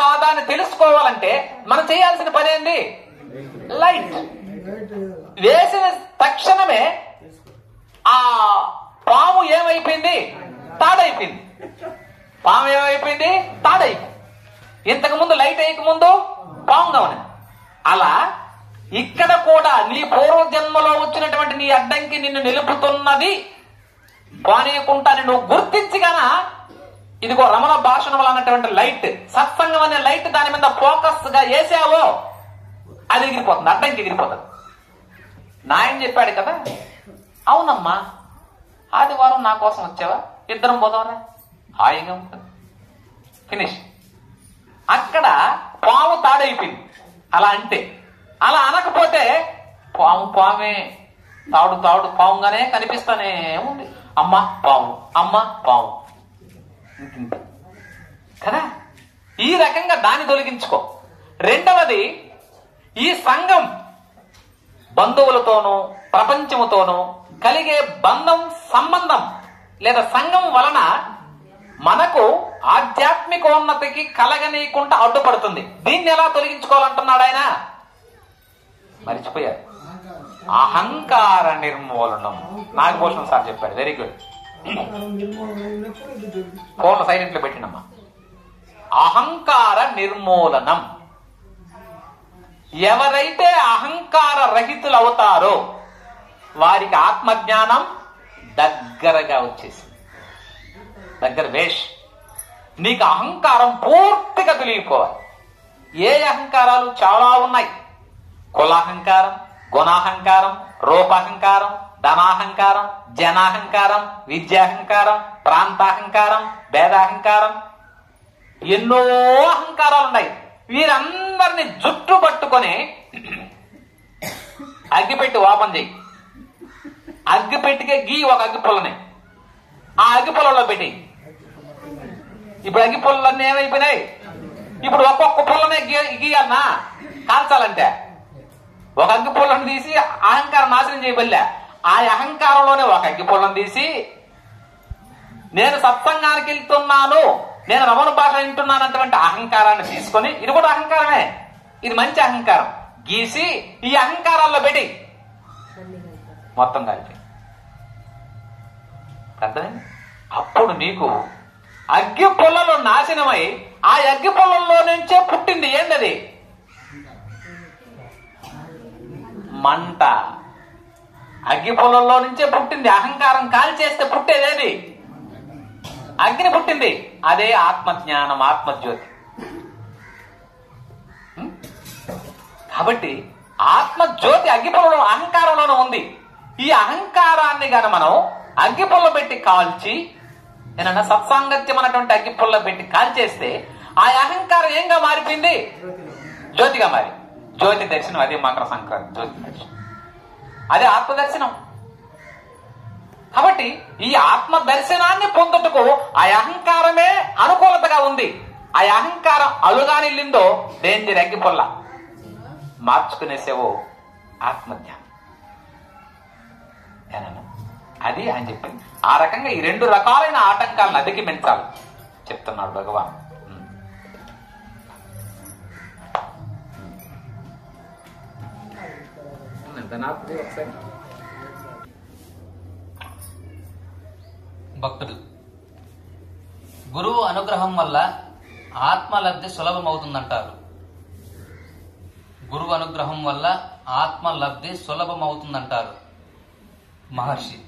కాదా అని తెలుసుకోవాలంటే మనం చేయాల్సిన పని ఏంటి లైట్. వేసిన తక్షణమే ఆ పాము ఏమైపోయింది? తాడైపోయింది. పాము ఏమైపోయింది? తాడైపోయింది. ఇంతకు ముందు లైట్ వేయక ముందు పాము గమని. అలా ఇక్కడ కూడా నీ పూర్వజన్మలో వచ్చినటువంటి నీ అడ్డంకి నిన్ను నిలుపుతున్నది పోనీయకుంటాని నువ్వు గుర్తించగాన ఇదిగో రమణ భాషణం అన్నటువంటి లైట్ సత్సంగం అనే లైట్ దాని మీద ఫోకస్గా వేసావో అది ఎగిరిపోతుంది అడ్డంకి ఎగిరిపోతుంది. నాయన చెప్పాడు కదా అవునమ్మా ఆదివారం నా కోసం వచ్చావా? ఇద్దరం పోదామరా హాయిగా ఉంటుంది. ఫినిష్ అక్కడ పాము తాడైపోయింది. అలా అంటే అలా అనకపోతే పాము పామే తాడు తాడు పాముగానే కనిపిస్తానే ఉంది. అమ్మ పాము. అమ్మ పాము. కదా? ఈ రకంగా దాన్ని తొలగించుకో. రెండవది ఈ సంఘం బంధువులతోనూ ప్రపంచముతోనూ కలిగే బంధం సంబంధం లేదా సంఘం వలన మనకు ఆధ్యాత్మికోన్నతికి కలగనీయకుండా అడ్డుపడుతుంది. దీన్ని ఎలా తొలగించుకోవాలంటున్నాడు ఆయన? మర్చిపోయారు. అహంకార నిర్మూలనం నాగభూషణం సార్ చెప్పాడు. వెరీ గుడ్ ఫోన్ సైలెంట్లో పెట్టినమ్మా. అహంకార నిర్మూలనం. ఎవరైతే అహంకార రహితులు అవుతారో వారికి ఆత్మజ్ఞానం దగ్గరగా వచ్చేసింది. దగ్గర వేష్. నీకు అహంకారం పూర్తిగా తెలియపోవాలి ఏ అహంకారాలు? చాలా ఉన్నాయి. కులాహంకారం గుణాహంకారం రూపాహంకారం ధనాహంకారం జనాహంకారం విద్యాహంకారం ప్రాంతాహంకారం భేదాహంకారం. ఎన్నో అహంకారాలు ఉన్నాయి వీరందరినీ జుట్టు పట్టుకొని అగ్గిపెట్టి ఓపెన్ చేయి. అగ్గిపెట్టికే గీ ఒక అగ్గిపుల్లని. ఆ అగ్గిపుల్లలో పెట్టి ఇప్పుడు అగ్గిపుల్లన్నీ ఏమైపోయినాయి? ఇప్పుడు ఒక్కొక్క పుల్లనే గీ- గీయాలనా? కాల్చాలంటే. ఒక అగ్గి పుల్లను తీసి అహంకారం నాశనం చేయబల్లే. ఆ అహంకారంలోనే ఒక అగ్గి పుల్లను తీసి నేను సత్సంగానికి వెళ్తున్నాను నేను రమణ భాష వింటున్నానటువంటి అహంకారాన్ని తీసుకొని ఇది కూడా అహంకారమే. ఇది మంచి అహంకారం. గీసి ఈ అహంకారాల్లో పెట్టి మొత్తం కలిపి. అర్థమైంది? అప్పుడు నీకు అగ్గి పొల్లలు నాశనమై ఆ అగ్గి పొలంలో నుంచే పుట్టింది ఏంటది మంట. అగ్గి పొలంలో నుంచే పుట్టింది. అహంకారం కాల్చేస్తే పుట్టేదేది? అగ్ని పుట్టింది. అదే ఆత్మజ్ఞానం ఆత్మజ్యోతి. కాబట్టి ఆత్మజ్యోతి అగ్గిపుల్లలో అహంకారంలోనే ఉంది. ఈ అహంకారాన్ని గన మనం అగ్గిపొల్ల పెట్టి కాల్చి ఏనన్నా సత్సాంగత్యం అన్నటువంటి అగ్గిపొల్ల పెట్టి కాల్చేస్తే ఆ అహంకారం ఏంగా మారిపోయింది? జ్యోతిగా మారి జ్యోతి దర్శనం అదే మకర సంక్రాంతి జ్యోతి దర్శనం. అదే ఆత్మదర్శనం. కాబట్టి ఈ ఆత్మ దర్శనాన్ని పొందుటకు ఆ అహంకారమే అనుకూలతగా ఉంది. ఆ అహంకారం అలుగానిల్లిందో డేంజర్ అగ్గిపొల్ల మార్చుకునేసేవో ఆత్మజ్ఞానం. అది ఆయన చెప్పింది. ఆ రకంగా ఈ రెండు రకాలైన ఆటంకాలను అధిగమించాలి. చెప్తున్నాడు భగవాన్. నాపుది ఒకసారి భక్తుడు గురువు అనుగ్రహం వల్ల ఆత్మలబ్ధి సులభమవుతుందంటారు. గురువు అనుగ్రహం వల్ల ఆత్మలబ్ధి సులభమవుతుందంటారు. మహర్షి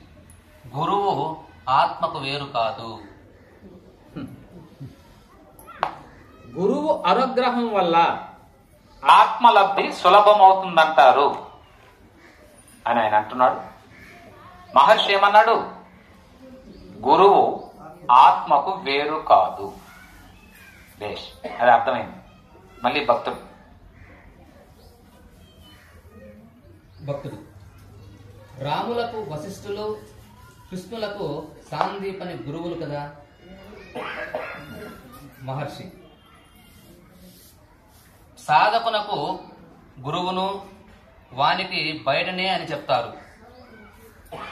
గురువు ఆత్మకు వేరు కాదు. గురువు అనుగ్రహం వల్ల ఆత్మలబ్ధి సులభమవుతుందంటారు. అని ఆయన అంటున్నాడు. మహర్షి ఏమన్నాడు? గురువు ఆత్మకు వేరు కాదు. బేష్ అది అర్థమైంది. మళ్ళీ భక్తుడు. భక్తుడు. రాములకు వశిష్ఠులు కృష్ణులకు సాందీపని గురువులు కదా? మహర్షి. సాధకునకు గురువును వానికి బయటనే అని చెప్తారు.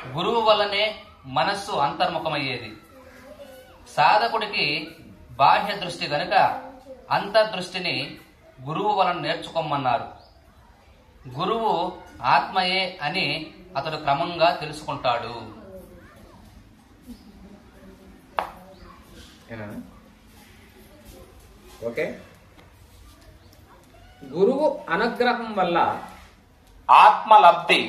గురువు వల్లనే మనస్సు అంతర్ముఖమయ్యేది. సాధకుడికి బాహ్య దృష్టి గనుక అంతర్దృష్టిని గురువు వలన నేర్చుకోమన్నారు. గురువు ఆత్మయే అని అతడు క్రమంగా తెలుసుకుంటాడు. ఓకే. గురువు అనుగ్రహం వల్ల ఆత్మలబ్ధి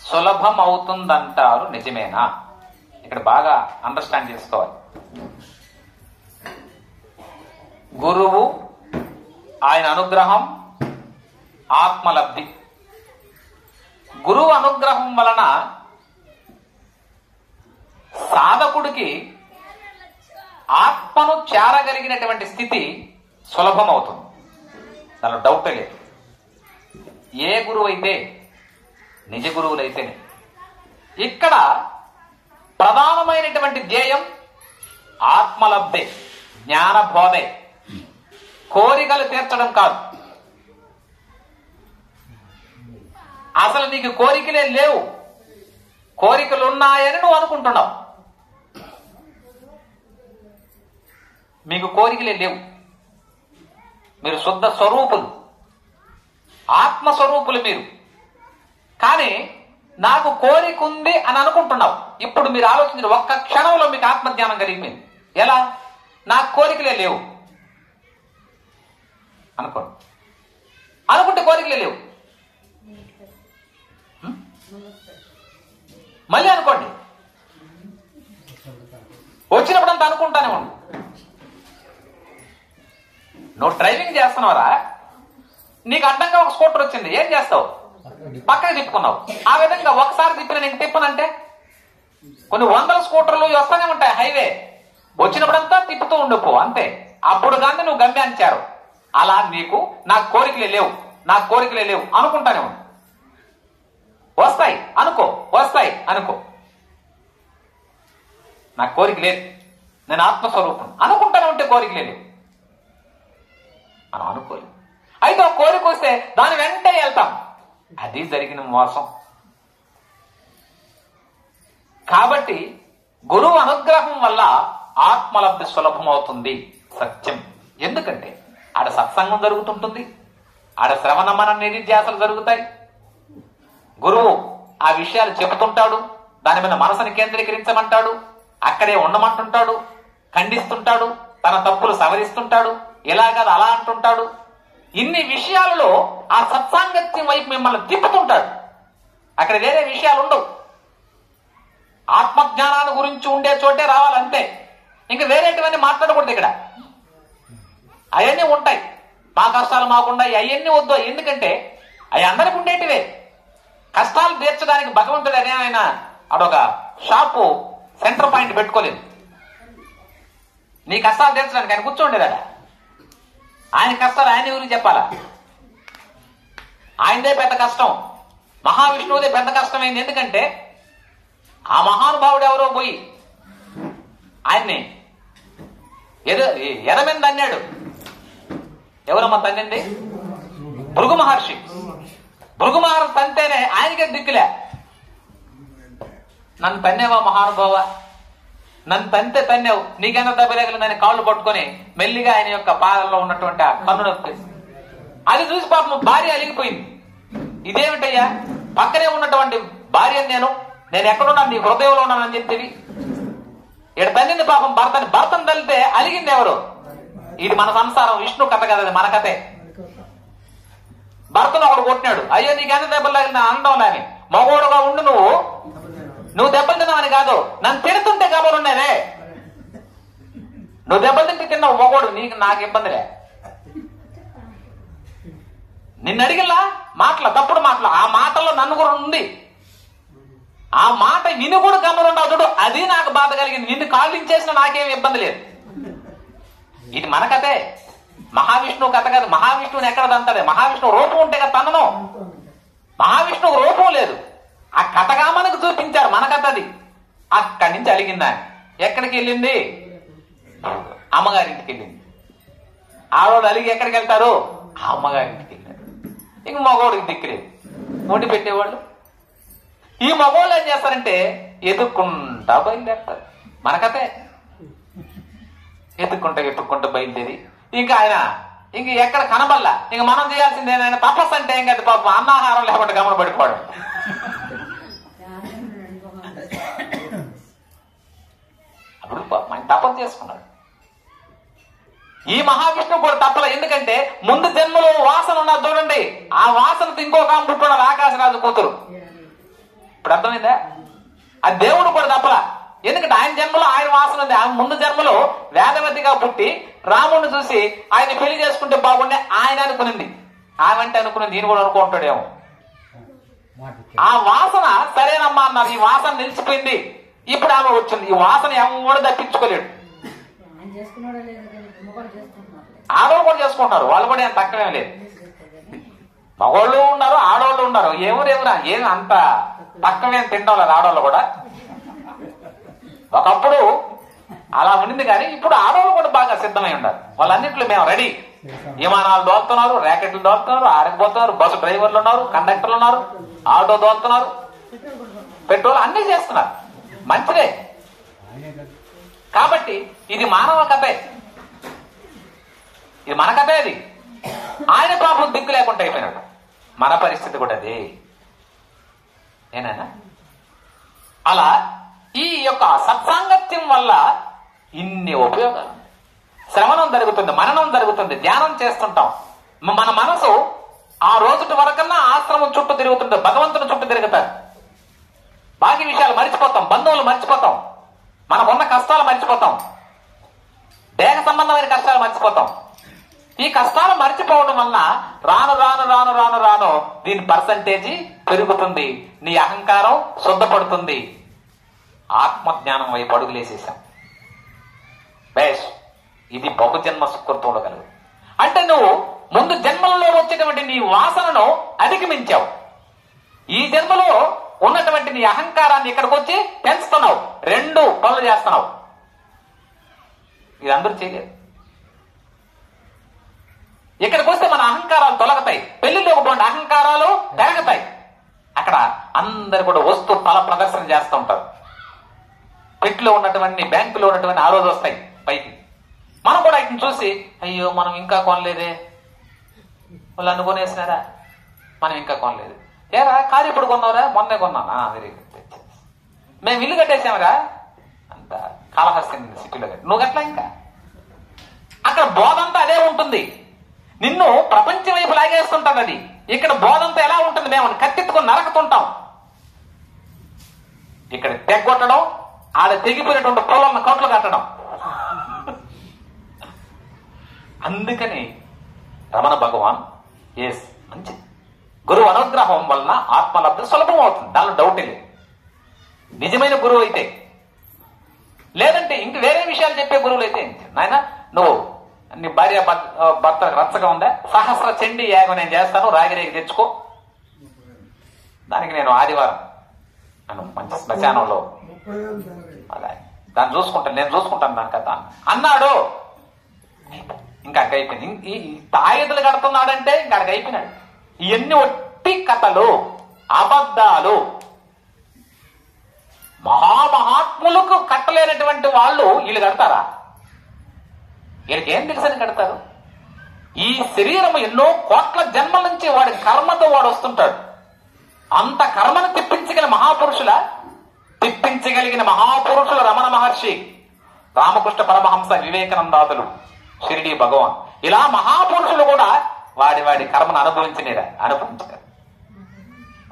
సులభం అవుతుందంటారు నిజమేనా? ఇక్కడ బాగా అండర్స్టాండ్ చేసుకోవాలి. గురువు ఆయన అనుగ్రహం ఆత్మలబ్ధి. గురువు అనుగ్రహం వలన సాధకుడికి ఆత్మను చేరగలిగినటువంటి స్థితి సులభం అవుతుంది దానిలో డౌటే లేదు. ఏ గురువు అయితే నిజ గురువులైతేనే. ఇక్కడ ప్రధానమైనటువంటి ధ్యేయం ఆత్మలబ్ధే జ్ఞానబోధే కోరికలు తీర్చడం కాదు. అసలు నీకు కోరికలే లేవు. కోరికలు ఉన్నాయని నువ్వు అనుకుంటున్నావు. మీకు కోరికలే లేవు. మీరు శుద్ధ స్వరూపులు. ఆత్మస్వరూపులు మీరు. కానీ నాకు కోరిక ఉంది అని అనుకుంటున్నావు. ఇప్పుడు మీరు ఆలోచించిన ఒక్క క్షణంలో మీకు ఆత్మజ్ఞానం కలిగింది ఎలా? నాకు కోరికలే లేవు. అనుకోండి. అనుకుంటే కోరికలే లేవు. మళ్ళీ అనుకోండి. వచ్చినప్పుడంతా అనుకుంటానే ఉండు నువ్వు డ్రైవింగ్ చేస్తున్నావరా? నీకు అడ్డంగా ఒక స్కూటర్ వచ్చింది ఏం చేస్తావు? పక్కన తిప్పుకున్నావు. ఆ విధంగా ఒకసారి తిప్పిన నేను తిప్పనంటే? కొన్ని వందల స్కూటర్లు వస్తూనే ఉంటాయి హైవే. వచ్చినప్పుడంతా తిప్పుతూ ఉండిపో అంతే. అప్పుడు కానీ నువ్వు గమ్యాన్ని చేరవు అలా నీకు నాకు కోరికలే లేవు నాకు కోరికలే లేవు అనుకుంటానే వస్తాయి అనుకో వస్తాయి అనుకో. నాకు కోరిక లేదు. నేను ఆత్మస్వరూపం. అనుకుంటానే ఉంటే కోరిక లేదు. మనం అనుకోలేదు. అయితే ఒక కోరిక వస్తే దాని వెంటే వెళ్తాం. అది జరిగిన మోసం. కాబట్టి గురువు అనుగ్రహం వల్ల ఆత్మలబ్ధి సులభమవుతుంది. సత్యం. ఎందుకంటే ఆడ సత్సంగం జరుగుతుంటుంది. ఆడ శ్రవణ మన నిధిధ్యాసలు జరుగుతాయి. గురువు ఆ విషయాలు చెబుతుంటాడు. దాని మీద మనసుని కేంద్రీకరించమంటాడు. అక్కడే ఉండమంటుంటాడు. ఖండిస్తుంటాడు. తన తప్పులు సవరిస్తుంటాడు. ఇలా కాదు అలా అంటుంటాడు. ఇన్ని విషయాలలో ఆ సత్సాంగత్యం వైపు మిమ్మల్ని తిప్పుతుంటాడు అక్కడ వేరే విషయాలు ఉండవు. ఆత్మజ్ఞానాన్ని గురించి ఉండే చోటే రావాలంతే. ఇంకా వేరేటివన్నీ మాట్లాడకూడదు ఇక్కడ. అవన్నీ ఉంటాయి. మా కష్టాలు మాకుండాయి అవన్నీ వద్దు. ఎందుకంటే అవి అందరికి ఉండేటివే. కష్టాలు తీర్చడానికి భగవంతుడు అనే ఆయన అడొక షాపు సెంటర్ పాయింట్ పెట్టుకోలేదు. నీ కష్టాలు తీర్చడానికి ఆయన కూర్చోండేదా ఆయన కష్టాలు ఆయన ఎవరికి చెప్పాలా? ఆయనదే పెద్ద కష్టం. మహావిష్ణువుదే పెద్ద కష్టమైంది. ఎందుకంటే ఆ మహానుభావుడు ఎవరో పోయి ఆయన్ని ఎదు ఎదమెంది అన్నాడు. ఎవరమ్మా తన్నింది భృగు మహర్షి. భృగు మహర్షి తంతేనే ఆయనకే దిక్కులే. నన్ను తన్నేవా మహానుభావ? నన్ను తంతే తన్నేవు. నీకెంత దెబ్బలేగలిందని కాళ్ళు పట్టుకొని మెల్లిగా ఆయన యొక్క పాదల్లో ఉన్నటువంటి ఆ కన్ను నొప్పేసి అది చూసి పాపం భార్య అలిగిపోయింది. ఇదేమిటయ్యా? పక్కనే ఉన్నటువంటి భార్య నేను నేను ఎక్కడున్నాను నీ హృదయంలో ఉన్నానని చెప్తివి ఇక్కడ తల్లింది పాపం భర్తని. భర్తను తల్లితే అలిగింది ఎవరు? ఇది మన సంసారం. విష్ణు కథ కదా మన కథే. భర్తను ఒకడు కొట్టినాడు. అయ్యో నీకెంత దెబ్బలు తగిలిన అందం లేని. మగోడుగా ఉండు నువ్వు. నువ్వు దెబ్బలు తిన్నావని కాదు. నన్ను తిడుతుంటే కబురు ఉండేదే నువ్వు దెబ్బలు తింటే తిన్నావు మగోడు. నీకు నాకు ఇబ్బందిలే. నిన్ను అడిగిలా మాటల తప్పుడు మాటలు. ఆ మాటల్లో నన్ను కూడా ఉంది. ఆ మాట నిన్ను కూడా గమనుండవు చూడు అది నాకు బాధ కలిగింది. నిన్ను కాళ్ళించేసిన నాకేం ఇబ్బంది లేదు. ఇది మన కథే. మహావిష్ణువు కథ కాదు. మహావిష్ణువుని ఎక్కడ తంతలే మహావిష్ణువు రూపం ఉంటే కదా తనను. మహావిష్ణువు రూపం లేదు. ఆ కథగా మనకు చూపించారు మన కథ అది. అక్కడి నుంచి అలిగిందా? ఎక్కడికి వెళ్ళింది? అమ్మగారింటికి వెళ్ళింది. ఆడవాడు అలిగి ఎక్కడికి వెళ్తారు? ఆ అమ్మగారింటికి వెళ్ళారు. ఇంక మగవాడికి దిక్కులేదు. వండి పెట్టేవాళ్ళు. ఈ మగవాళ్ళు ఏం చేస్తారంటే ఎదుక్కుంటా బయలుదేరుతారు. మన కథే. ఎత్తుక్కుంటా ఎత్తుక్కుంటా బయలుదేరి. ఇంకా ఆయన ఇంక ఎక్కడ కనబల్లా ఇంక మనం చేయాల్సింది ఏంటంటే తపస్సు అంటే ఏం కదా పాపం. అన్నాహారం లేకుండా గమన పడిపోవడం ఆయన తపస్సు చేసుకున్నాడు. ఈ మహావిష్ణువు కూడా తప్పల. ఎందుకంటే ముందు జన్మలో వాసన ఉన్నది చూడండి. ఆ వాసనతో ఇంకొక ఆమె ఆకాశరాజు కూతురు. ఇప్పుడు అర్థమైందా? ఆ దేవుడు కూడా తప్పల. ఎందుకంటే ఆయన జన్మలో ఆయన వాసన ఉంది. ఆమె ముందు జన్మలో వేదవతిగా పుట్టి రాముడిని చూసి ఆయన పెళ్ళి చేసుకుంటే బాగుండే ఆయన అనుకునింది. ఆమె అంటే అనుకున్నది ఈయన కూడా అనుకుంటాడేమో. ఆ వాసన సరేనమ్మా అన్నారు. ఈ వాసన నిలిచిపోయింది. ఇప్పుడు ఆమె వచ్చింది. ఈ వాసన ఎవడు తప్పించుకోలేడు. ఆడవాళ్ళు కూడా చేసుకుంటారు వాళ్ళు కూడా ఏం తక్కువేం లేదు. మగవాళ్ళు ఉన్నారు ఆడవాళ్ళు ఉన్నారు. ఎవరెవరా ఏం అంత తక్కువేం తింటాం లేదు ఆడవాళ్ళు కూడా. ఒకప్పుడు అలా ఉండింది కానీ ఇప్పుడు ఆడవాళ్ళు కూడా బాగా సిద్ధమై ఉన్నారు. వాళ్ళన్నింటిలో మేము రెడీ. విమానాలు దోలుతున్నారు ర్యాకెట్లు దోలుతున్నారు ఆడకపోతున్నారు బస్సు డ్రైవర్లు ఉన్నారు కండక్టర్లు ఉన్నారు ఆటో దోలుతున్నారు పెట్రోల్ అన్ని చేస్తున్నారు. మంచిదే. కాబట్టి ఇది మానవ కథే ఇది మన కథే అది. ఆయన పాపం దిక్కు లేకుండా అయిపోయినాడు. మన పరిస్థితి కూడా అది. ఏనా అలా ఈ యొక్క సత్సాంగత్యం వల్ల ఇన్ని ఉపయోగాలు శ్రవణం జరుగుతుంది మననం జరుగుతుంది ధ్యానం చేస్తుంటాం. మన మనసు ఆ రోజుటి వరకన్నా ఆశ్రమం చుట్టూ తిరుగుతుంటుంది భగవంతుని చుట్టూ తిరుగుతారు. బాకీ విషయాలు మర్చిపోతాం బంధువులు మర్చిపోతాం మనకున్న కష్టాలు మర్చిపోతాం దేహ సంబంధమైన కష్టాలు మర్చిపోతాం. ఈ కష్టాలు మర్చిపోవడం వలన రాను రాను రాను రాను రాను దీని పర్సంటేజీ పెరుగుతుంది నీ అహంకారం శుద్ధపడుతుంది. ఆత్మజ్ఞానం వైపు అడుగులేసేసాం బేష్ ఇది బహుజన్మ సుకృతంలో కలదు. అంటే నువ్వు ముందు జన్మలలో వచ్చేటువంటి నీ వాసనను అధిగమించావు. ఈ జన్మలో ఉన్నటువంటి నీ అహంకారాన్ని ఇక్కడికి వచ్చి పెంచుతున్నావు. రెండు పనులు చేస్తున్నావు. ఇది అందరూ చేయలేదు. ఇక్కడికి వస్తే మన అహంకారాలు తొలగతాయి. పెళ్ళిలో ఉన్నటువంటి అహంకారాలు పెరగతాయి. అక్కడ అందరు కూడా వస్తూ ఫల ప్రదర్శన చేస్తూ ఉంటారు. పెట్టులో ఉన్నటువంటి బ్యాంకులో ఉన్నటువంటి ఆ రోజు వస్తాయి పైకి. మనం కూడా వాటిని చూసి అయ్యో మనం ఇంకా కొనలేదే. వాళ్ళు అనుకునేసినారా మనం ఇంకా కొనలేదు. ఏరా కారు ఇప్పుడు కొన్నావురా? మొన్నే కొన్నాను? వెరీ గుడ్ మేము ఇల్లు కట్టేసామరా అంత కాళహస్తి సిటీలో కట్టి. నువ్వు గట్లా ఇంకా? అక్కడ బోధంతా అదే ఉంటుంది. నిన్ను ప్రపంచం వైపు లాగేస్తుంటుంది అది. ఇక్కడ బోధంతా ఎలా ఉంటుంది? మేము కత్తెత్తుకొని నరకుతుంటాం. ఇక్కడ తెగ్గొట్టడం ఆడ తెగిపోయినటువంటి పొలం కోట్లు కట్టడం. అందుకని రమణ భగవాన్ ఎస్ మంచిది. గురువు అనుగ్రహం వలన ఆత్మలబ్ధి సులభం అవుతుంది. దానిలో డౌట్ లేదు. నిజమైన గురువు అయితే లేదంటే ఇంక వేరే విషయాలు చెప్పే గురువులు అయితే నాయన నువ్వు నీ భార్య భర్త భర్త రచ్చగా ఉందా? సహస్ర చండి యాగం నేను చేస్తాను రాగిరేగి తెచ్చుకో. దానికి నేను ఆదివారం నన్ను మంచి శ్మశానంలో అలా దాన్ని చూసుకుంటాను నేను చూసుకుంటాను దాని కదా అన్నాడు. ఇంకా అక్కడ అయిపోయింది. ఈ ఈ తాయిదులు కడుతున్నాడంటే ఇంకా అక్కడ అయిపోయినాడు. ఇవన్నీ ఒట్టి కథలు అబద్ధాలు. మహామహాత్ములకు కట్టలేనటువంటి వాళ్ళు వీళ్ళు కడతారా? వీళ్ళకి ఏం తెలుసని కడతారు? ఈ శరీరం ఎన్నో కోట్ల జన్మల నుంచి వాడి కర్మతో వాడు వస్తుంటాడు. అంత కర్మను తిప్పించగల మహాపురుషుల తిప్పించగలిగిన మహాపురుషుల రమణ మహర్షి రామకృష్ణ పరమహంస వివేకానందాదులు షిరిడి భగవాన్. ఇలా మహాపురుషులు కూడా వాడి వాడి కర్మను అనుభవించలేరా అనుభవించగలరు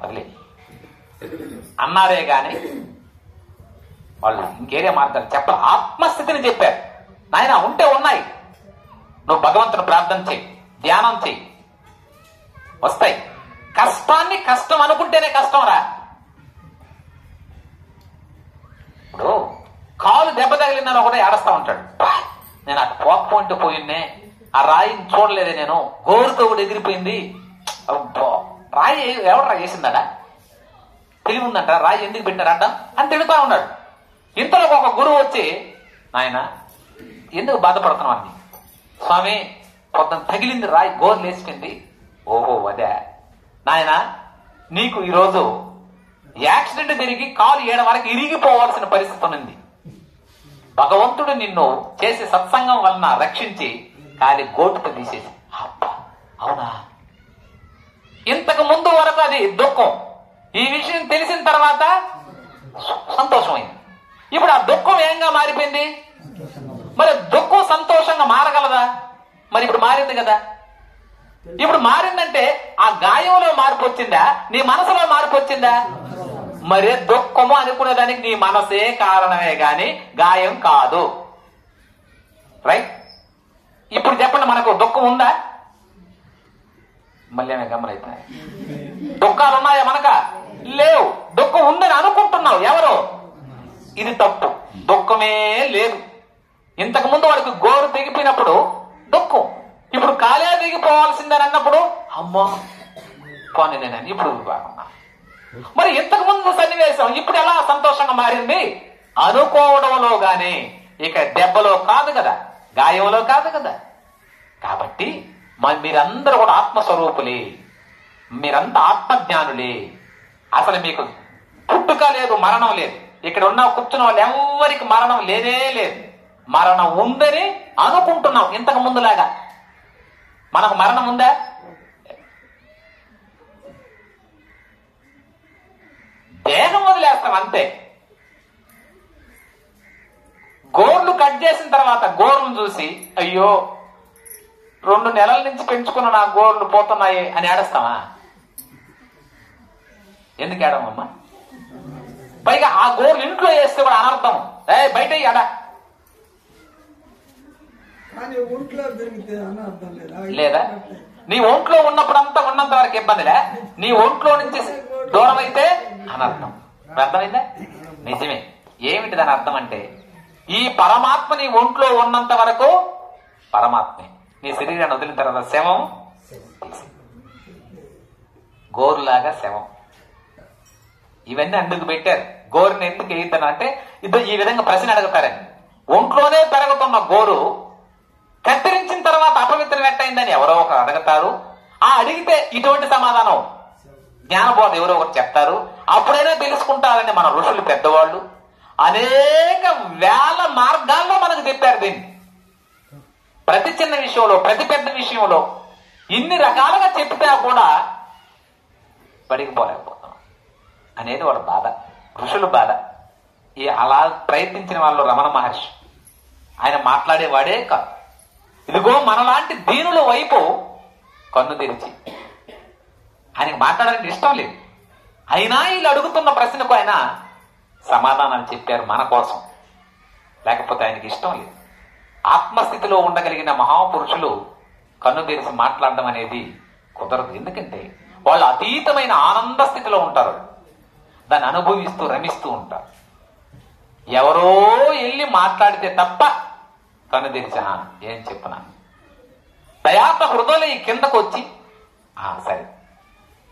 వదిలే. అన్నారే గాని వాళ్ళు ఇంకేరే మార్గాలు చెప్పాలి ఆత్మస్థితిని చెప్పారు. నాయన ఉంటే ఉన్నాయి. నువ్వు భగవంతుని ప్రార్థన చెయ్యి ధ్యానం చెయ్యి వస్తాయి. కష్టాన్ని కష్టం అనుకుంటేనే కష్టం రా. ఇప్పుడు కాలు దెబ్బ తగిలిందని ఒకటే ఏడస్తా ఉంటాడు. నేను అటు పోకపోయింటే పోయిన్నే ఆ రాయిని చూడలేదే నేను. గోరుతో కూడా ఎగిరిపోయింది. అబ్బో, రాయి ఎవడరా చేసిందట తెలివి ఉందంట. రాయి ఎందుకు పెట్టారంట అని తిడుతా ఉన్నాడు. ఇంతలో ఒక గురువు వచ్చి నాయన ఎందుకు బాధపడుతున్నావు అని? స్వామి కొంత తగిలింది రాయి గోరు లేచిపోయింది. ఓహో అదే. నాయన నీకు ఈరోజు యాక్సిడెంట్ జరిగి కాలు ఏడ వరకు ఇరిగిపోవాల్సిన పరిస్థితి ఉంది భగవంతుడు నిన్ను చేసే సత్సంగం వలన రక్షించి కాలి గోటుతో తీసేసి అబ్బా అవునా? ఇంతకు ముందు వరకు అది దుఃఖం. ఈ విషయం తెలిసిన తర్వాత సంతోషమైంది. ఇప్పుడు ఆ దుఃఖం ఏంగా మారిపోయింది? మరి దుఃఖం సంతోషంగా మారగలదా? మరి ఇప్పుడు మారింది కదా. ఇప్పుడు మారిందంటే ఆ గాయంలో మార్పు వచ్చిందా? నీ మనసులో మార్పు వచ్చిందా? మరే దుఃఖము అనుకునేదానికి నీ మనసే కారణమే గాని గాయం కాదు. రైట్? ఇప్పుడు చెప్పండి మనకు దుఃఖం ఉందా? మళ్ళీ ఏమైనా గమనైతున్నాయి దుఃఖాలు ఉన్నాయా మనక? లేవు. దుఃఖం ఉందని అనుకుంటున్నావు ఎవరు? ఇది తప్పు. దుఃఖమే లేదు. ఇంతకు ముందు వాడికి గోరు తెగిపోయినప్పుడు దుఃఖం ఇప్పుడు కాలే దిగిపోవాల్సిందని అన్నప్పుడు అమ్మో పోనీ నేను ఇప్పుడు బాగున్నా. మరి ఇంతకు ముందు సన్నివేశం ఇప్పుడు ఎలా సంతోషంగా మారింది? అనుకోవడంలో గాని ఇక దెబ్బలో కాదు కదా. గాయంలో కాదు కదా. కాబట్టి మీరందరూ కూడా ఆత్మస్వరూపులే. మీరంతా ఆత్మజ్ఞానులే. అసలు మీకు పుట్టుక లేదు మరణం లేదు. ఇక్కడ ఉన్న కూర్చున్న వాళ్ళు ఎవరికి మరణం లేనే లేదు. మరణం ఉందని అనుకుంటున్నాం ఇంతకు ముందులాగా. మనకు మరణం ఉందా? దేహం వదిలేస్తాం అంతే. గోర్లు కట్ చేసిన తర్వాత గోర్లు చూసి అయ్యో రెండు నెలల నుంచి పెంచుకున్న నా గోర్లు పోతున్నాయి అని ఏడుస్తామా ఎందుకు ఏడమమ్మా పైగా ఆ గోర్లు ఇంట్లో వేస్తే కూడా అనర్థం. ఏ బయట ఎడ లేదా? నీ ఒంట్లో ఉన్నప్పుడంతా ఉన్నంత వరకు ఇబ్బందిలే నీ ఒంట్లో నుంచి దూరం అయితే అనర్థం. అర్థమైందా? నిజమే. ఏమిటి దాని అర్థం అంటే ఈ పరమాత్మ నీ ఒంట్లో ఉన్నంత వరకు పరమాత్మే. నీ శరీరాన్ని వదిలిన తర్వాత శవం? గోరులాగా శవం. ఇవన్నీ అందుకు పెట్టారు. గోరుని ఎందుకు వేయిద్దాను అంటే ఇద్దరు ఈ విధంగా ప్రశ్న అడుగుతారని. ఒంట్లోనే పెరుగుతున్న గోరు కత్తిరించిన తర్వాత అపవిత్రం ఎట్టయిందని ఎవరో ఒకరు అడుగుతారు. ఆ అడిగితే ఇటువంటి సమాధానం. జ్ఞానబోధ ఎవరో ఒకరు చెప్తారు. అప్పుడైనా తెలుసుకుంటారని మన ఋషులు పెద్దవాళ్ళు. అనేక వేల మార్గాల్లో మనకు చెప్పారు దీన్ని. ప్రతి చిన్న విషయంలో ప్రతి పెద్ద విషయంలో ఇన్ని రకాలుగా చెప్పినా కూడా బడికి పోలేకపోతున్నాం. అనేది వాడు బాధ. ఋషులు బాధ. ఈ అలా ప్రయత్నించిన వాళ్ళు రమణ మహర్షి. ఆయన మాట్లాడేవాడే కాదు. ఇదిగో మనలాంటి దీనుల వైపు కన్ను తెరిచి. ఆయనకి మాట్లాడడానికి ఇష్టం లేదు. అయినా వీళ్ళు అడుగుతున్న ప్రశ్నకు ఆయన సమాధానాలు చెప్పారు మన కోసం. లేకపోతే ఆయనకి ఇష్టం లేదు. ఆత్మస్థితిలో ఉండగలిగిన మహాపురుషులు కన్ను తెరిచి మాట్లాడడం అనేది కుదరదు. ఎందుకంటే వాళ్ళు అతీతమైన ఆనంద స్థితిలో ఉంటారు. దాన్ని అనుభవిస్తూ రమిస్తూ ఉంటారు. ఎవరో వెళ్ళి మాట్లాడితే తప్ప కన్ను తెరిచా ఏం చెప్పనా? దయాత్మ హృదయలు ఈ కిందకు వచ్చి ఆ సరే.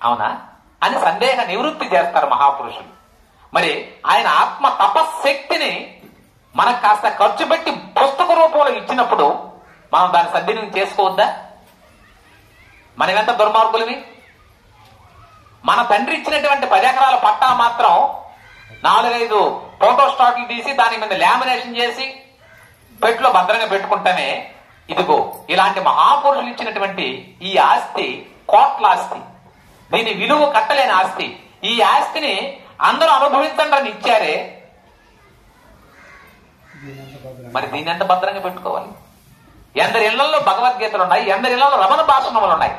అవునా? అని సందేహ నివృత్తి చేస్తారు మహాపురుషులు. మరి ఆయన ఆత్మ తపశక్తిని మనకు కాస్త ఖర్చు పెట్టి పుస్తక రూపంలో ఇచ్చినప్పుడు మనం దాని సద్వినియోగం చేసుకోవద్దా? మనమెంత దుర్మార్గులవి? మన తండ్రి ఇచ్చినటువంటి పది ఎకరాల పట్టా మాత్రం నాలుగైదు ఫోటో స్టాట్లు తీసి దాని మీద లామినేషన్ చేసి పెట్టులో భద్రంగా పెట్టుకుంటామే ఇదిగో ఇలాంటి మహాపురుషులు ఇచ్చినటువంటి ఈ ఆస్తి కోట్ల ఆస్తి. దీని విలువ కట్టలేని ఆస్తి. ఈ ఆస్తిని అందరూ అనుభవించండి అని ఇచ్చారే మరి దీన్ని ఎంత భద్రంగా పెట్టుకోవాలి? ఎందరి ఇళ్ళలో భగవద్గీతలు ఉన్నాయి ఎందరి ఇళ్ళలో రమణ భాషణములు ఉన్నాయి.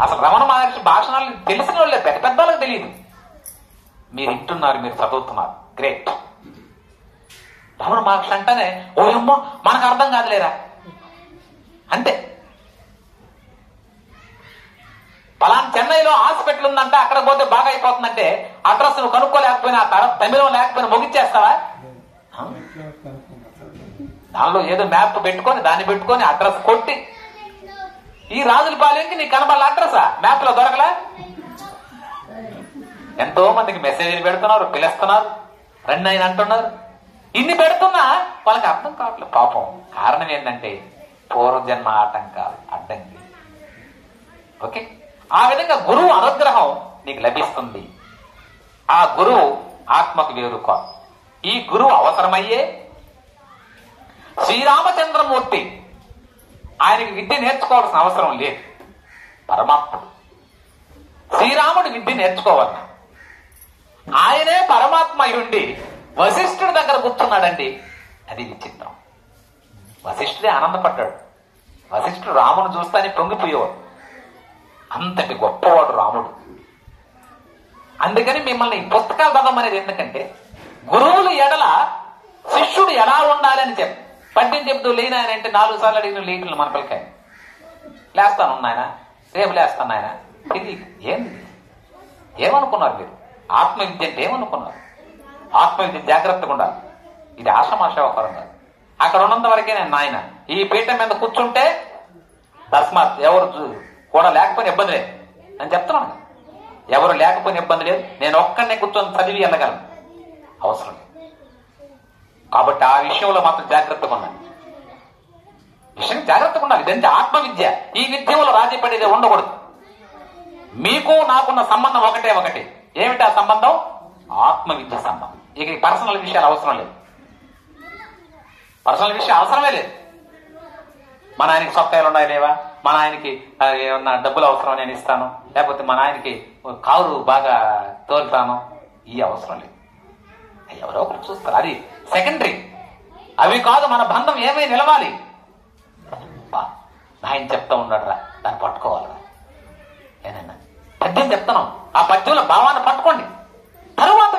అసలు రమణ మహర్షి భాషణాలు తెలిసిన వాళ్ళే పెద్ద పెద్ద వాళ్ళకి తెలియదు. మీరు వింటున్నారు మీరు చదువుతున్నారు. గ్రేట్ రమణ మహర్షి అంటేనే ఓ అమ్మో మనకు అర్థం కాదులేరా? అంతే. పలానా చెన్నైలో హాస్పిటల్ ఉందంటే అక్కడ పోతే బాగా అయిపోతుందంటే అడ్రస్ నువ్వు కనుక్కోలేకపోయినా తమిళం లేకపోయినా ముగిచ్చేస్తావా? దానిలో ఏదో మ్యాప్ పెట్టుకొని దాన్ని పెట్టుకొని అడ్రస్ కొట్టి. ఈ రాజులపాలెంకి నీకు కనబడాల అడ్రసా? మ్యాప్లో దొరకలా? ఎంతో మందికి మెసేజ్లు పెడుతున్నారు పిలుస్తున్నారు రండి ఆయన అంటున్నారు. ఇన్ని పెడుతున్నా? వాళ్ళకి అర్థం కావట్లేదు పాపం కారణం ఏంటంటే పూర్వజన్మ ఆటంకాలు అడ్డంకి. ఓకే? ఆ విధంగా గురువు అనుగ్రహం నీకు లభిస్తుంది. ఆ గురువు ఆత్మకు వేరుక. ఈ గురువు అవసరమయ్యే శ్రీరామచంద్రమూర్తి ఆయనకి విద్య నేర్చుకోవాల్సిన అవసరం లేదు. పరమాత్ముడు. శ్రీరాముడు విద్య నేర్చుకోవాలి. ఆయనే పరమాత్మ అయ్యుండి వశిష్ఠుడి దగ్గర కూర్చున్నాడండి. అది విచిత్రం. వశిష్ఠుడే ఆనందపడ్డాడు. వశిష్ఠుడు రామును చూస్తానే పొంగిపోయేవాడు అంతటి గొప్పవాడు రాముడు. అందుకని మిమ్మల్ని ఈ పుస్తకాలు చదవమనేది ఎందుకంటే గురువులు ఎడల శిష్యుడు ఎలా ఉండాలని చెప్పి. పద్యం చెప్తూ లేని ఆయన అంటే నాలుగు సార్లు అడిగిన లీటర్లు మన పిల్లకాయ. లేస్తాను నాయన రేపు లేస్తాను నాయన. ఇది ఏంది? ఏమనుకున్నారు మీరు? ఆత్మవిద్య అంటే ఏమనుకున్నారు? ఆత్మవిద్య జాగ్రత్తగా ఉండాలి. ఇది ఆశ్రమాశ వ్యవహారం కాదు. అక్కడ ఉన్నంత వరకే నేను నాయన. ఈ పీఠం మీద కూర్చుంటే తస్మాత్ ఎవరు చూ- కూడా లేకపోయినా ఇబ్బంది లేదు. అని చెప్తున్నాను. ఎవరు లేకపోయినా ఇబ్బంది లేదు. నేను ఒక్కడనే కూర్చొని చదివి వెళ్ళగలను. అవసరం లేదు. కాబట్టి ఆ విషయంలో మాత్రం జాగ్రత్తగా ఉన్నాను విషయం జాగ్రత్తగా ఉండాలి. ఇదంటే ఆత్మవిద్య. ఈ విద్యలో రాజీ పడేది ఉండకూడదు. మీకు నాకున్న సంబంధం ఒకటే ఒకటి. ఏమిటి ఆ సంబంధం? ఆత్మవిద్య సంబంధం. ఇక ఈ పర్సనల్ విషయాలు అవసరం లేదు. పర్సనల్ విషయం అవసరమే లేదు. మన ఆయనకి సొత్తాయిలు ఉన్నాయి లేవా? మన ఆయనకి ఏమన్నా డబ్బులు అవసరం నేను ఇస్తాను? లేకపోతే మన ఆయనకి కారు బాగా తోలుతాను? ఈ అవసరం లేదు. ఎవరో ఒకరు చూస్తారు. అది సెకండరీ అవి కాదు మన బంధం ఏమై నిలవాలి? ఆయన చెప్తా ఉన్నాడురా. దాన్ని పట్టుకోవాలిరా. ఏనన్నా? పద్యం చెప్తున్నాం. ఆ పద్యంలో భావాన్ని పట్టుకోండి. తరువాత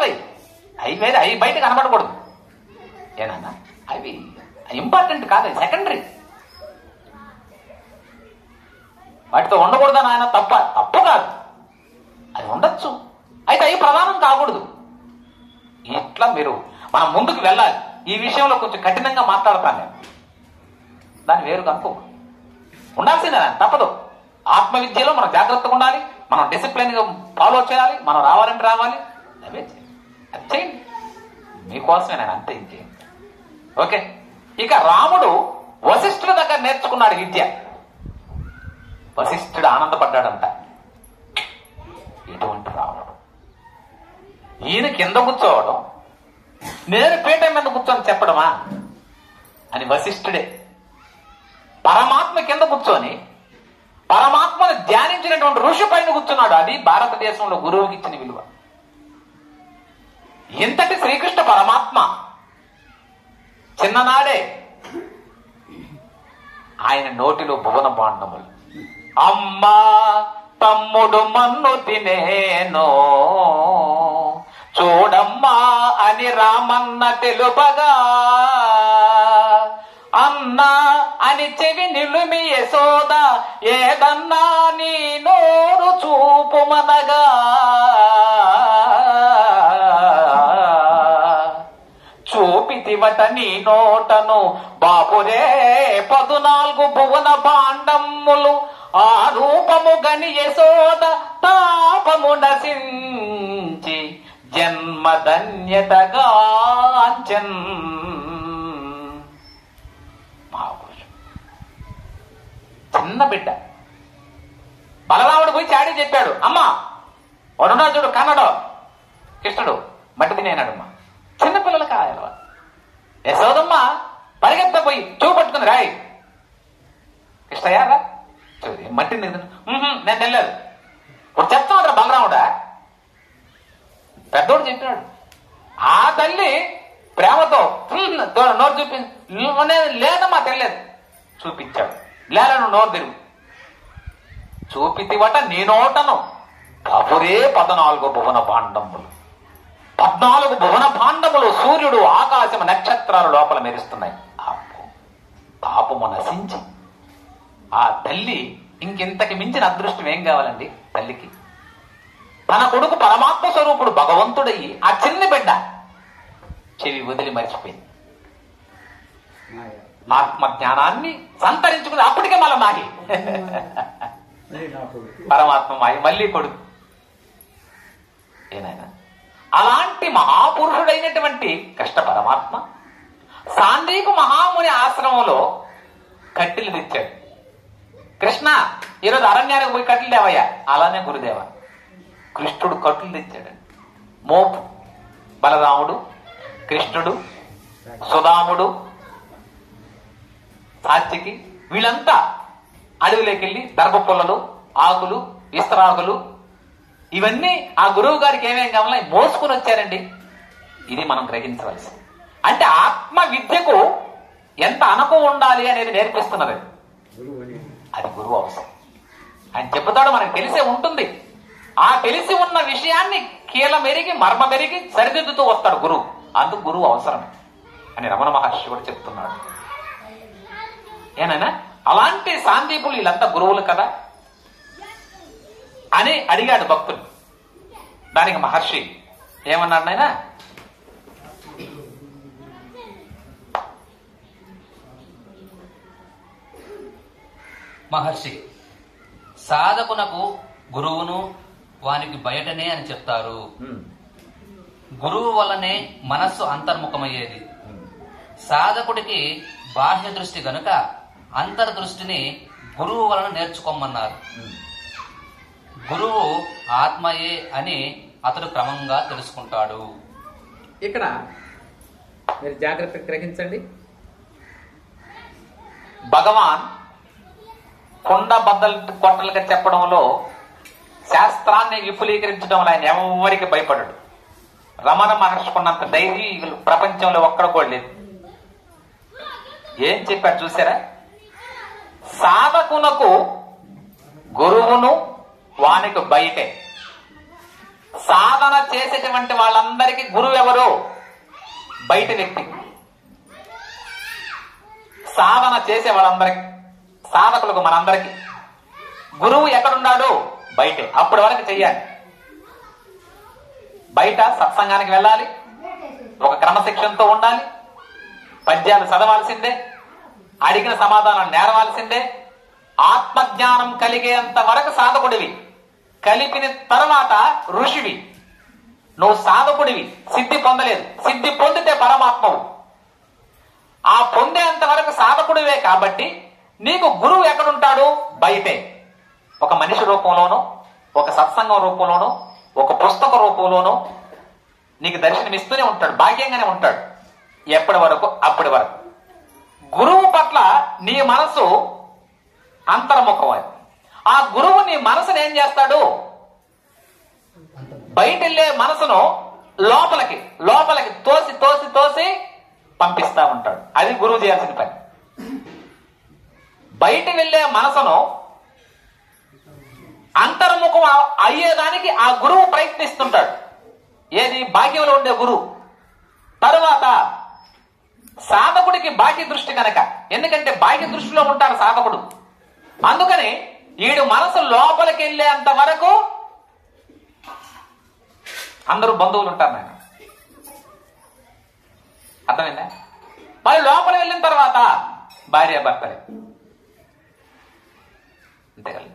అవి వేరే అవి బయట కనబడకూడదు. ఏనన్నా? అవి ఇంపార్టెంట్ కాదు సెకండరీ వాటితో ఉండకూడదని ఆయన తప్ప తప్పు కాదు. అది ఉండొచ్చు. అయితే అవి ప్రధానం కాకూడదు. ఇట్లా మీరు మనం ముందుకు వెళ్ళాలి. ఈ విషయంలో కొంచెం కఠినంగా మాట్లాడతాను నేను. దాన్ని వేరు కనుకో ఉండాల్సిందే తప్పదు. ఆత్మవిద్యలో మనం జాగ్రత్తగా ఉండాలి. మనం డిసిప్లిన్గా ఫాలో చేయాలి. మనం రావాలంటే రావాలి. అవే అది చేయండి. మీకోసమే నేను అంతే ఇంకేం. ఓకే. ఇక రాముడు వశిష్ఠుడి దగ్గర నేర్చుకున్నాడు విద్య. వశిష్ఠుడు ఆనందపడ్డాడంట. ఎటువంటి రావడం ఈయన కింద కూర్చోవడం నేను పీఠం మీద కూర్చొని చెప్పడమా? అని వశిష్ఠుడే పరమాత్మ కింద కూర్చొని పరమాత్మను ధ్యానించినటువంటి ఋషి పైన కూర్చున్నాడు. అది భారతదేశంలో గురువుకి ఇచ్చిన విలువ. ఇంతటి శ్రీకృష్ణ పరమాత్మ చిన్ననాడే. ఆయన నోటిలో భువన బాండములు. అమ్మా తమ్ముడు మన్ను తినేను. చూడమ్మా అని రామన్న తెలుపగా అన్నా అని చెవి నిలుమి యశోద ఏదన్నా నీ నోరు చూపుమనగా. చూపితివట నీ నోటను బాపురే పదునాలుగు భువన భాండమ్ములు ఆ రూపము గని యశోద తాపము నశించి జన్మధన్యతగాంచన్ మహాపురుషుడు. చిన్న బిడ్డ. బలరాముడు పోయి చాడీ చెప్పాడు అమ్మా వరుణాజుడు చూడు కన్నడు. కృష్ణుడు మట్టి తినేనాడమ్మా చిన్నపిల్లల కాయలవా యశోదమ్మ పరిగెత్త పోయి చూపట్టుకుని రాయి. కృష్ణయ్యారా మట్టిని నేను తెలియదు ఇప్పుడు చెప్తాడు బలరాముడా పెద్దోడు చెప్పినాడు. ఆ తల్లి ప్రేమతో నోరు చూపించి లేదమ్మా తెలియదు చూపించాడు. లేలను నోరు తిరుగు. చూపితివట నీ నోటను. కపురే పద్నాలుగు భువన పాండములు. పద్నాలుగు భువన పాండములు సూర్యుడు ఆకాశం నక్షత్రాలు లోపల మెరుస్తున్నాయి. పాపము నశించి ఆ తల్లి ఇంకింతకి మించిన అదృష్టం ఏం కావాలండి? తల్లికి. తన కొడుకు పరమాత్మ స్వరూపుడు భగవంతుడయ్యి ఆ చిన్న బిడ్డ చెవి వదిలి మర్చిపోయింది. ఆత్మ జ్ఞానాన్ని సంతరించుకుని అప్పటికే మళ్ళీ మాగి. పరమాత్మ మాయి మళ్ళీ కొడుకు. ఏనాయన? అలాంటి మహాపురుషుడైనటువంటి కష్ట పరమాత్మ సాందీపు మహాముని ఆశ్రమంలో కట్టెలు తెచ్చాడు. కృష్ణ ఈరోజు అరణ్యానికి పోయి కట్లు దేవయ్యా అలానే గురుదేవ. కృష్ణుడు కట్లు తెచ్చాడు. మోపు. బలరాముడు కృష్ణుడు సుధాముడు సాత్వికి వీళ్ళంతా అడవిలోకి వెళ్ళి దర్భ పుల్లలు ఆకులు విస్తరాకులు ఇవన్నీ ఆ గురువు గారికి ఏమేం కావాలో మోసుకుని వచ్చారండి. ఇది మనం గ్రహించవలసి అంటే ఆత్మ విద్యకు ఎంత అనకు ఉండాలి అనేది నేర్పిస్తున్నది అది గురువు అవసరం ఆయన చెబుతాడు మనకు తెలిసే ఉంటుంది. ఆ తెలిసి ఉన్న విషయాన్ని కీల మెరిగి మర్మ మెరిగి సరిదిద్దుతూ వస్తాడు గురువు. అందుకు గురువు అవసరమే అని రమణ మహర్షి కూడా చెప్తున్నాడు. ఏనైనా అలాంటి సాందీపులు వీళ్ళంతా గురువులు కదా? అని అడిగాడు భక్తుడు దానికి మహర్షి ఏమన్నాడు నాయనా? మహర్షి సాధకునకు గురువును వానికి బయటనే అని చెప్తారు. గురువు వల్లనే మనస్సు అంతర్ముఖమయ్యేది. సాధకుడికి బాహ్య దృష్టి గనుక అంతర్దృష్టిని గురువు వలన నేర్చుకోమన్నారు. గురువు ఆత్మయే అని అతడు క్రమంగా తెలుసుకుంటాడు. ఇక్కడ మీరు జాగ్రత్తగా గ్రహించండి. భగవాన్ కొండ బద్దలు కొట్టలుగా చెప్పడంలో శాస్త్రాన్ని విపులీకరించడంలో ఆయన ఎవరికి భయపడడు. రమణ మహర్షికున్నంత ధైర్యం ప్రపంచంలో ఒక్కడ కూడా లేదు. ఏం చెప్పాడు చూసారా? సాధకునకు గురువును వానికి బయటే. సాధన చేసేటువంటి వాళ్ళందరికీ గురువు ఎవరు? బయట వ్యక్తి. సాధన చేసే వాళ్ళందరికీ. సాధకులకు మనందరికి. గురువు ఎక్కడున్నాడు బయటే. అప్పటి వరకు చెయ్యాలి. బయట సత్సంగానికి వెళ్ళాలి. ఒక క్రమశిక్షణతో ఉండాలి. పద్యాలు చదవాల్సిందే. అడిగిన సమాధానం నేరవాల్సిందే. ఆత్మజ్ఞానం కలిగేంత వరకు సాధకుడివి. కలిపిన తర్వాత ఋషివి. నువ్వు సాధకుడివి. సిద్ధి పొందలేదు. సిద్ధి పొందితే పరమాత్మవు. ఆ పొందేంత వరకు సాధకుడివే కాబట్టి నీకు గురువు ఎక్కడుంటాడు? బయటే. ఒక మనిషి రూపంలోనో ఒక సత్సంగం రూపంలోనో ఒక పుస్తక రూపంలోనో నీకు దర్శనమిస్తూనే ఉంటాడు భాగ్యంగానే ఉంటాడు. ఎప్పటి వరకు? అప్పటి వరకు. గురువు పట్ల నీ మనసు అంతర్ముఖం అది. ఆ గురువు నీ మనసును ఏం చేస్తాడు? బయట వెళ్ళే మనసును లోపలికి లోపలికి తోసి తోసి తోసి పంపిస్తా ఉంటాడు. అది గురువు చేయాల్సిన పని. బయట వెళ్ళే మనసును అంతర్ముఖం అయ్యేదానికి ఆ గురువు ప్రయత్నిస్తుంటాడు. ఏది? భాగ్యంలో ఉండే గురువు. తరువాత సాధకుడికి బాహ్య దృష్టి కనుక. ఎందుకంటే బాహ్య దృష్టిలో ఉంటాడు సాధకుడు. అందుకని ఈడు మనసు లోపలికి వెళ్ళేంత వరకు అందరూ బంధువులు ఉంటారు నాయన. అర్థమైందా? మరి లోపల వెళ్ళిన తర్వాత భార్య భర్తలే. అంతే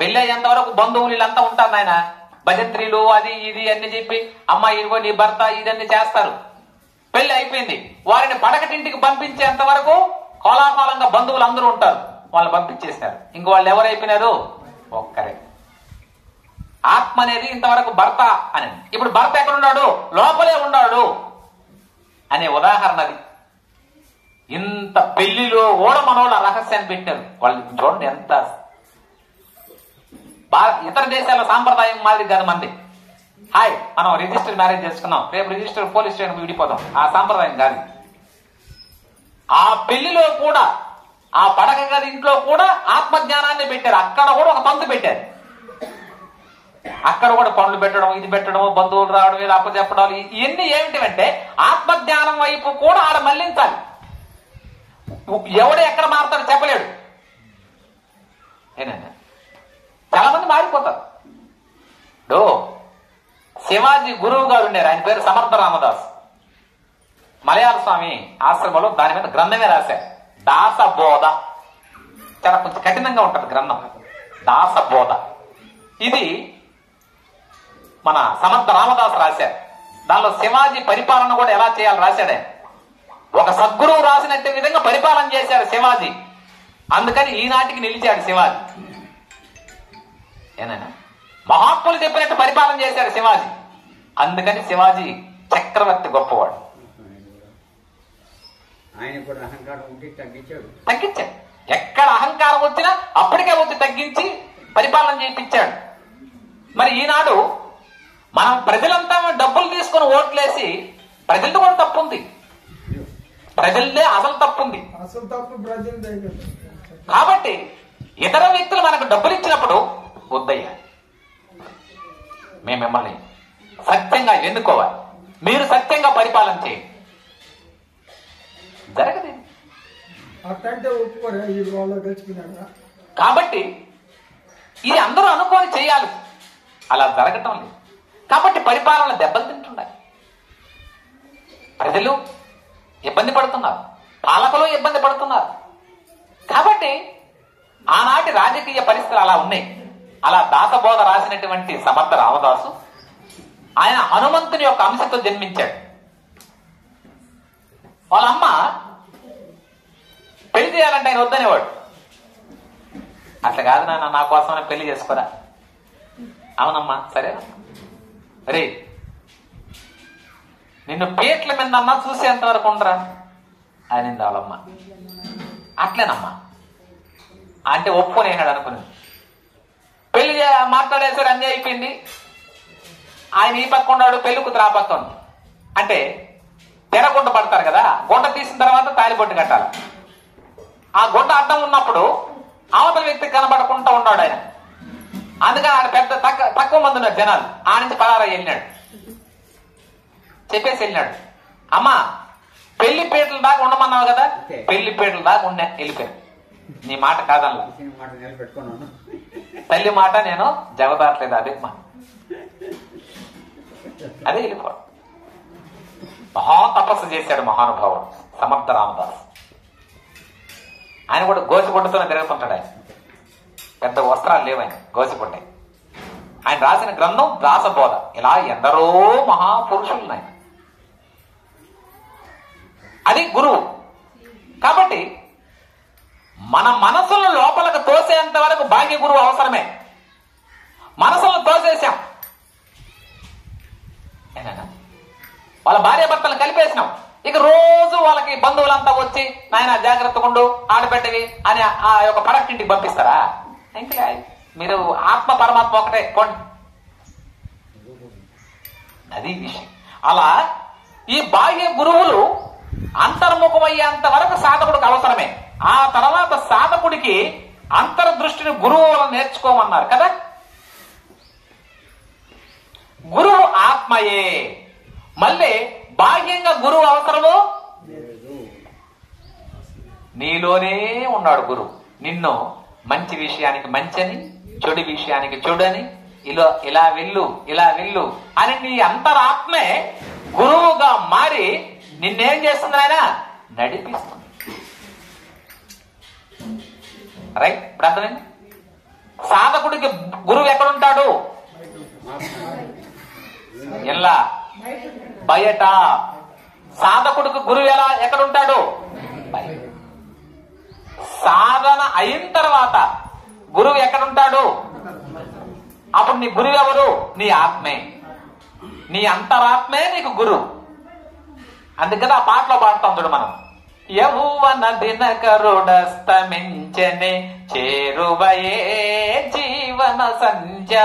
పెళ్ళి అయ్యేంత వరకు బంధువులు వీళ్ళంతా ఉంటారు నాయన. భజంత్రీలు అది ఇది అన్ని చెప్పి అమ్మ ఇదిగో నీ భర్త ఇదన్నీ చేస్తారు. పెళ్ళి అయిపోయింది. వారిని పడకటింటికి పంపించేంత వరకు కోలాహలంగా బంధువులు అందరూ ఉంటారు. వాళ్ళు పంపించేస్తారు. ఇంక వాళ్ళు ఎవరైపోయినారు? ఒక్కరే. ఆత్మ అనేది ఇంతవరకు భర్త అని. ఇప్పుడు భర్త ఎక్కడున్నాడు? లోపలే ఉన్నాడు. అనే ఉదాహరణ అది. ఇంత పెళ్ళిలో కూడా మనోళ్ళ రహస్యాన్ని పెట్టారు. వాళ్ళు చూడండి ఎంత బాగా ఇతర దేశాల సాంప్రదాయం మాదిరి కాదు మంది. హాయ్ మనం రిజిస్టర్ మ్యారేజ్ చేసుకున్నాం రేపు రిజిస్టర్ పోలీస్ స్టేషన్ విడిపోదాం. ఆ సాంప్రదాయం కాదు ఆ పెళ్ళిలో కూడా ఆ పడక గది ఇంట్లో కూడా ఆత్మజ్ఞానాన్ని పెట్టారు. అక్కడ కూడా ఒక పంతు పెట్టారు. అక్కడ కూడా పనులు పెట్టడం ఇది పెట్టడం బంధువులు రావడం ఇది అప్పచెప్పడం ఇవన్నీ ఏమిటివంటే ఆత్మజ్ఞానం వైపు కూడా ఆడ మళ్ళించాలి. ఎవడు ఎక్కడ మారుతాడు చెప్పలేడు. ఏనండి? చాలా మంది మారిపోతారు. డో శివాజీ గురువు గారు ఉండేరు ఆయన పేరు సమర్థ రామదాస్. మలయాళ స్వామి ఆశ్రమంలో దాని మీద గ్రంథమే రాశారు. దాస బోధ. చాలా కొంచెం కఠినంగా ఉంటుంది గ్రంథం. దాస బోధ. ఇది మన సమర్థ రామదాస్ రాశారు. దానిలో శివాజీ పరిపాలన కూడా ఎలా చేయాలి రాశాడే ఒక సద్గురువు రాసినట్టు విధంగా పరిపాలన చేశాడు శివాజీ. అందుకని ఈనాటికి నిలిచాడు శివాజీ. ఏనైనా? మహాత్ములు చెప్పినట్టు పరిపాలన చేశాడు శివాజీ. అందుకని శివాజీ చక్రవర్తి గొప్పవాడు. ఆయన కూడా అహంకారం ఉంటే తగ్గించాడు. తగ్గించాడు. ఎక్కడ అహంకారం వచ్చినా అప్పటికే వచ్చి తగ్గించి పరిపాలన చేయించాడు. మరి ఈనాడు మనం ప్రజలంతా డబ్బులు తీసుకుని ఓట్లేసి ప్రజలది కూడా తప్పు ఉంది ప్రజలదే అసలు తప్పు ఉంది అసలు తప్పు కాబట్టి ఇతర వ్యక్తులు మనకు డబ్బులు ఇచ్చినప్పుడు వద్దయ్యా. మేము మిమ్మల్ని సత్యంగా ఎన్నుకోవాలి. మీరు సత్యంగా పరిపాలన చేయండి. జరగదు. కాబట్టి ఇది అందరూ అనుకొని చేయాలి. అలా జరగటం లేదు. కాబట్టి పరిపాలన దెబ్బతింటున్నాయి. ప్రజలు ఇబ్బంది పడుతున్నారు. పాలకులు ఇబ్బంది పడుతున్నారు. కాబట్టి ఆనాటి రాజకీయ పరిస్థితులు అలా ఉన్నాయి. అలా దాతబోధ రాసినటువంటి సమర్థ రామదాసు ఆయన హనుమంతుని యొక్క అంశతో జన్మించాడు. వాళ్ళ అమ్మ పెళ్ళి చేయాలంటే ఆయన వద్దనేవాడు. అట్లా కాదు నాన్న నా కోసమే పెళ్ళి చేసుకోరా? అవునమ్మా సరే. రే నిన్ను పీట్ల మీద అన్నా చూసేంత వరకు ఉండరా? అనింది వాళ్ళమ్మ. అట్లేనమ్మా. అంటే ఒప్పుకునేనాడు అనుకుని పెళ్ళి మాట్లాడేసరి అన్నీ అయిపోయింది. ఆయన ఈ పక్క ఉన్నాడు పెళ్ళి కూతురు ఆ పక్క ఉంది. అంటే తెరగుంట పడతారు కదా గుంట తీసిన తర్వాత తాలిబొట్టు కట్టాలి. ఆ గుంట అడ్డం ఉన్నప్పుడు అవతల వ్యక్తి కనబడకుండా ఉన్నాడు ఆయన. అందుకని ఆయన పెద్ద తక్కువ తక్కువ మంది ఉన్నారు జనాలు. ఆ నుంచి పరారా వెళ్ళినాడు. చెప్పేసి వెళ్ళినాడు. అమ్మా పెళ్ళి పీటల దాకా ఉండమన్నావు కదా. పెళ్ళి పీటల దాకా ఉన్నా వెళ్ళిపోయాను నీ మాట నిలబెట్టుకున్నాను. తల్లి మాట నేను జవదాట్లేదు అదే మా. అదే వెళ్ళిపోవడం మహా తపస్సు చేశాడు మహానుభావుడు సమర్థ రామదాస్. ఆయన కూడా గోసిగుడ్డతోనే తిరుగుతుంటాడు ఆయన. పెద్ద వస్త్రాలు లేవు ఆయన గోసిగుడ్డ ఆయన రాసిన గ్రంథం దాసబోధ. ఇలా ఎందరో మహాపురుషులు ఉన్నాయి అది గురువు. కాబట్టి మన మనసులను లోపలకు తోసేంత వరకు భాగ్య గురువు అవసరమే. మనసులను తోసేసాం వాళ్ళ భార్య భర్తలను కలిపేసినాం. ఇక రోజు వాళ్ళకి బంధువులంతా వచ్చి నాయన జాగ్రత్తగా ఉండు ఆడబెట్టవి అని ఆ యొక్క పరక్కింటికి పంపిస్తారా? ఇంకా మీరు ఆత్మ పరమాత్మ ఒకటే పోండి. అది విషయం. అలా ఈ బాహ్య గురువులు అంతర్ముఖమయ్యేంత వరకు సాధకుడికి అవసరమే. ఆ తర్వాత సాధకుడికి అంతర్దృష్టిని గురువు వల్ల నేర్చుకోమన్నారు కదా. గురువు ఆత్మయే. మళ్ళీ బాహ్యంగా గురువు అవసరము? నీలోనే ఉన్నాడు గురువు. నిన్ను మంచి విషయానికి మంచని చెడు విషయానికి చెడని ఇలా ఇలా వెళ్ళు ఇలా వెళ్ళు అని నీ అంతరాత్మే గురువుగా మారి నిన్నేం చేస్తుంది ఆయన నడిపిస్తుంది. రైట్? ఇప్పుడు అర్థమైంది? సాధకుడికి గురువు ఎక్కడుంటాడు? ఎలా బయట. సాధకుడికి గురువు ఎలా ఎక్కడుంటాడు? సాధన అయిన తర్వాత గురువు ఎక్కడుంటాడు? అప్పుడు నీ గురువు ఎవరు? నీ ఆత్మే. నీ అంతరాత్మే నీకు గురువు. అందుకని ఆ పాటలో పాడుతాం చూడు మనం. యౌవన దినకరుడస్తమించనే చేరువయే జీవన సంధ్య.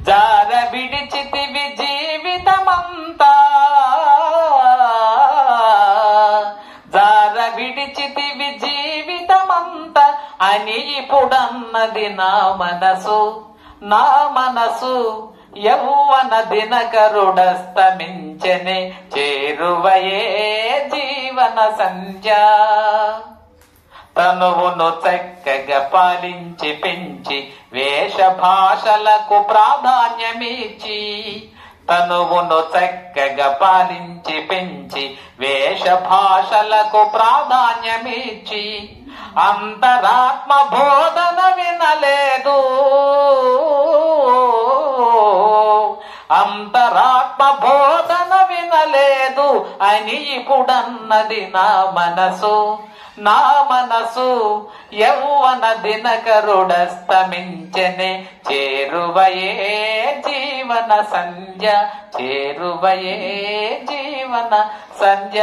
జార విడిచితివి జీవితమంతా. జార విడిచితివి జీవితమంతా అని ఇప్పుడన్నది నా మనసు నా మనసు. యౌవన దినకరుడస్తమించనే చేరువయే జీవన సంధ్య. తనువును చక్కగా పాలించి పెంచి వేషభాషలకు ప్రాధాన్యమిచ్చి తనువును చక్కగా పాలించి పెంచి వేషభాషలకు ప్రాధాన్యమిచ్చి అంతరాత్మ బోధన వినలేదు. అంతరాత్మ బోధన వినలేదు అని ఇప్పుడన్నది నా మనసు. నా మనసు యౌవన దినకరుడస్తమించనే చేరువయే జీవన సంధ్య చేరువయే జీవన సంధ్య.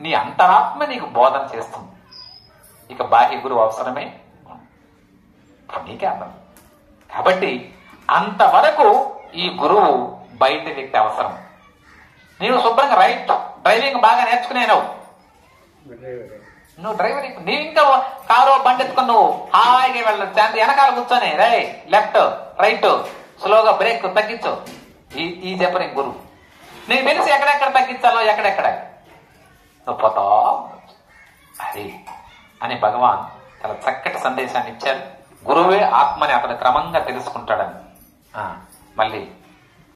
నీ అంతరాత్మ నీకు బోధన చేస్తుంది. ఇక బాహ్య గురువు అవసరమే. ఇప్పుడు నీకే కాబట్టి అంతవరకు ఈ గురువు బయట వ్యక్తి అవసరం. నీవు శుభ్రంగా రైట్ డ్రైవింగ్ బాగా నేర్చుకునేనావు నువ్వు. డ్రైవర్ నీవు ఇంకా కారు బండి ఎత్తుకుని నువ్వు హాయిగా వెళ్ళచ్చు అంత వెనకాల కూర్చొని రై లెఫ్ట్ రైట్ స్లోగా బ్రేక్ తగ్గించు. ఈ ఈ చెప్పని గురువు. నీకు తెలిసి ఎక్కడెక్కడ తగ్గించాలో ఎక్కడెక్కడ? నువ్వు పోతా అది అని భగవాన్ చాలా చక్కటి సందేశాన్ని ఇచ్చారు గురువే ఆత్మని అతను క్రమంగా తెలుసుకుంటాడని. ఆ, మళ్ళీ